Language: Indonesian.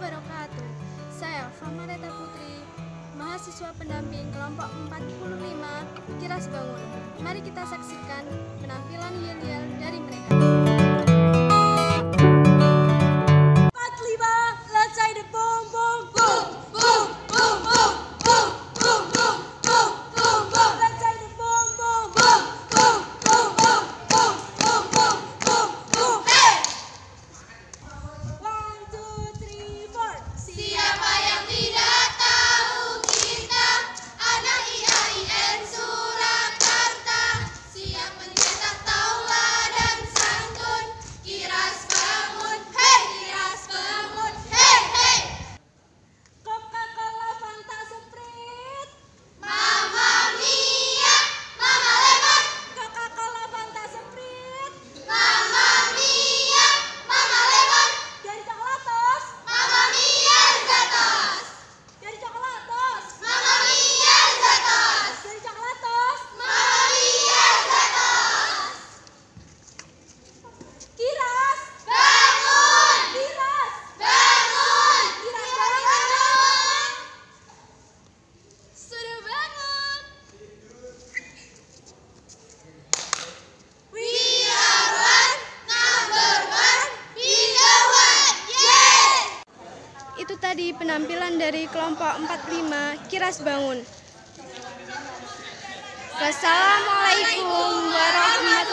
wabarakatuh. Saya Famareta Putri, mahasiswa pendamping kelompok 45 Kiras Bangun. Mari kita saksikan itu tadi penampilan dari kelompok 45 Kiras Bangun. Wassalamualaikum warahmatullahi